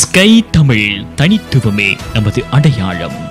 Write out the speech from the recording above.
Sky Tamil தனித்துவமே நமது அடையாளம்.